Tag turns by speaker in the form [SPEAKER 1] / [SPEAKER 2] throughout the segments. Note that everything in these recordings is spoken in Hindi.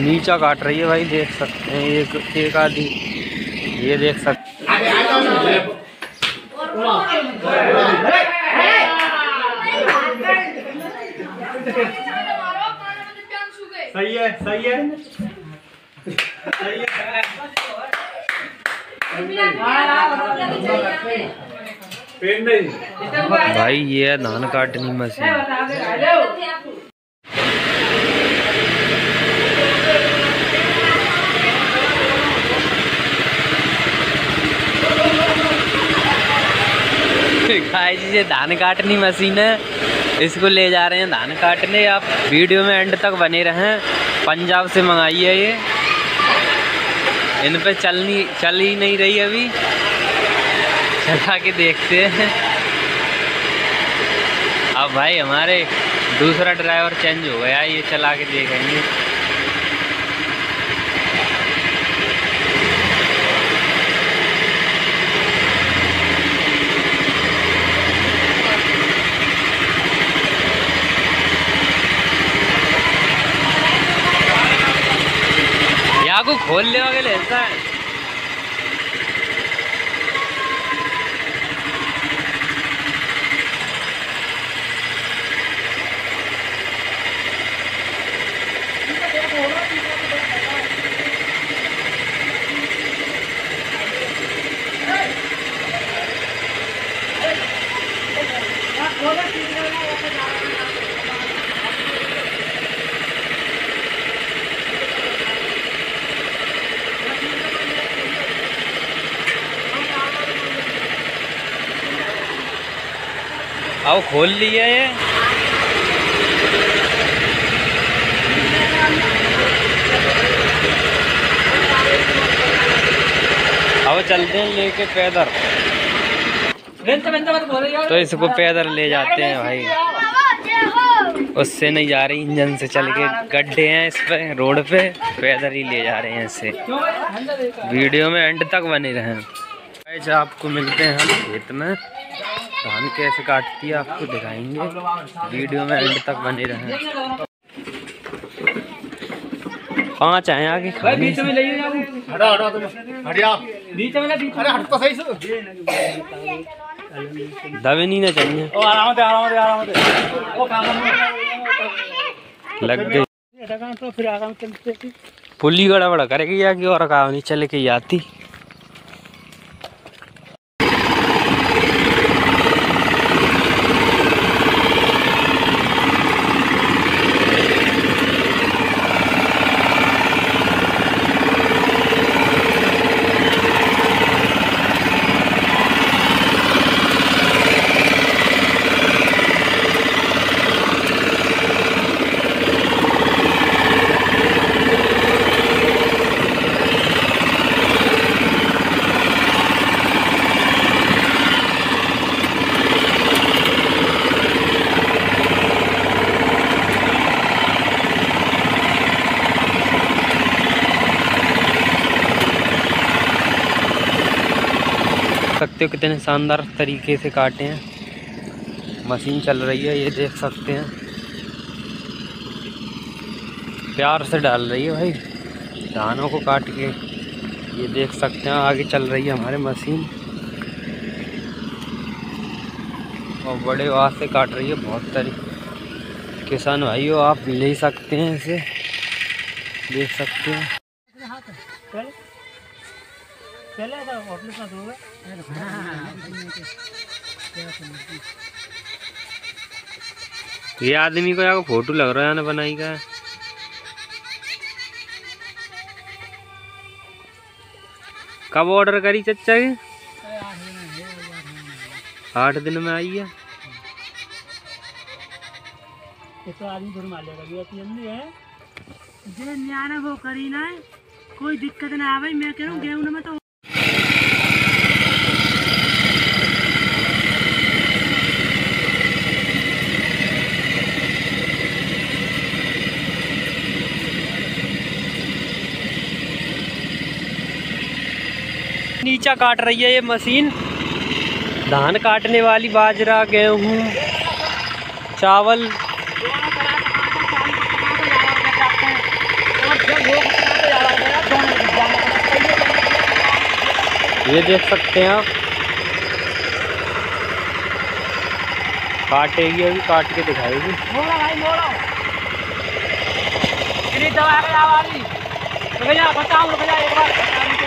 [SPEAKER 1] नीचा काट रही है भाई देख सकते हैं एक एक आधी। ये देख सकते
[SPEAKER 2] सही है सही है। सही है।
[SPEAKER 1] भाई ये धान काटनी मशीन। गाइस ये धान काटनी मशीन है। इसको ले जा रहे हैं धान काटने। आप वीडियो में एंड तक बने रहें। पंजाब से मंगाई है ये। इन पर चलनी, चल ही नहीं रही अभी। चला के देखते हैं। अब भाई हमारे दूसरा ड्राइवर चेंज हो गया। ये चला के देखेंगे। खोल ले अब खोल लिया ये। अब चलते हैं लेके पैदल। तो इसको पैदल ले जाते हैं भाई। उससे नहीं जा रही, इंजन से चल के गड्ढे हैं इस पे, रोड पे, पैदल ही ले जा रहे हैं इससे वीडियो में एंड तक बने रहें। आपको मिलते हैं हम खेत में। धान कैसे काटती है आपको दिखाएँगे। वीडियो में एंड तक बने रहें पाँच आए आगे खाने। से।
[SPEAKER 2] हटा हटा तुम हट जाओ अरे हट तो सही से।
[SPEAKER 1] दबे नहीं ना चाहिए।
[SPEAKER 2] ओ आराम से आराम से आराम से ओ काम
[SPEAKER 1] लग गई।
[SPEAKER 2] तो फिर आराम से।
[SPEAKER 1] पुली गड़बड़ करेगी या कि और काम नहीं चले के आती। सकते हो कितने शानदार तरीके से काटे हैं। मशीन चल रही है, ये देख सकते हैं। प्यार से डाल रही है भाई। धानों को काट के ये देख सकते हैं, आगे चल रही है हमारे मशीन। और बड़े वास से काट रही है, बहुत तरी, किसान भाइयों, आप ले सकते हैं इसे। देख सकते हैं।
[SPEAKER 2] पहले था होटल का दोगे
[SPEAKER 1] ये आदमी को यहाँ फ़ोटो लग रहा है ना बनाई का। कब ऑर्डर करी चचा की? आठ दिन में आई है।
[SPEAKER 2] तो आदमी थोड़ी मार लेगा है। जे न्याना वो करी ना कोई दिक्कत ना आवे मैं कह रहा हूँ गेहूँ में तो
[SPEAKER 1] नीचा काट रही है ये मशीन। धान काटने वाली बाजरा, गेहूँ, चावल। ये देख सकते हैं आप। काटेगी अभी, काट के दिखाएगी।
[SPEAKER 2] भाई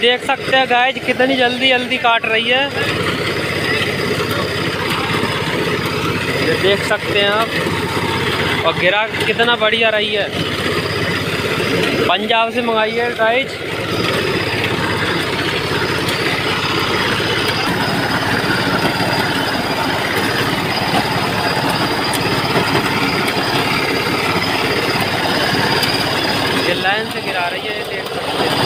[SPEAKER 1] देख सकते हैं गाय कितनी जल्दी जल्दी काट रही है। ये देख सकते हैं आप। और गिरा कितना बढ़िया रही है। पंजाब से मंगाई है गाइज़ लाइन से गिरा रही है, ये देख सकते हैं।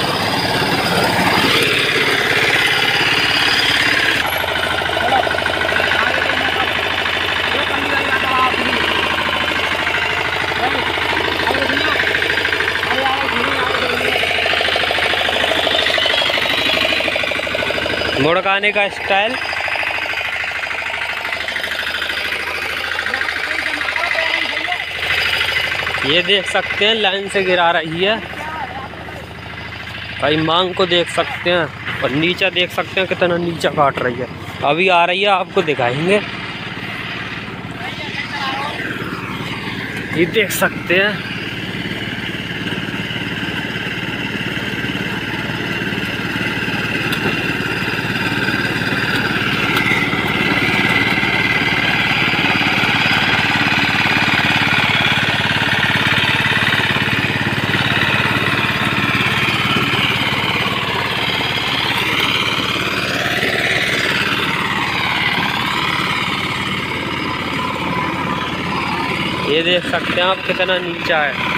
[SPEAKER 1] मुड़काने का स्टाइल। ये देख सकते हैं, लाइन से गिरा रही है। भाई, मांग को देख सकते हैं और नीचा देख सकते हैं कितना नीचा काट रही है। अभी आ रही है, आपको दिखाएँगे। ये देख सकते हैं ये देख सकते हैं आप कितना नीचा है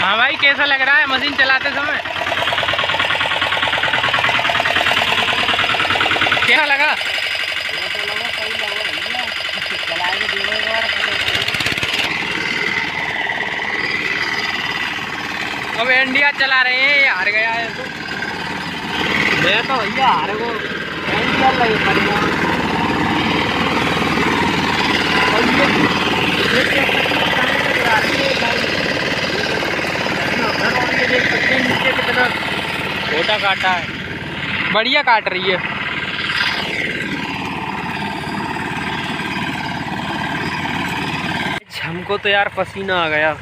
[SPEAKER 2] हाँ भाई कैसा लग रहा है मशीन चलाते समय। क्या लगा? अब इंडिया चला रहे हैं, ये हार गया है तो। मैं तो भैया हारे को इंडिया लगे बढ़िया और ये ये क्या करता है? ये देख सकते हैं नीचे कितना
[SPEAKER 1] छोटा काटा है।
[SPEAKER 2] बढ़िया काट रही है।
[SPEAKER 1] हमको तो यार पसीना आ गया।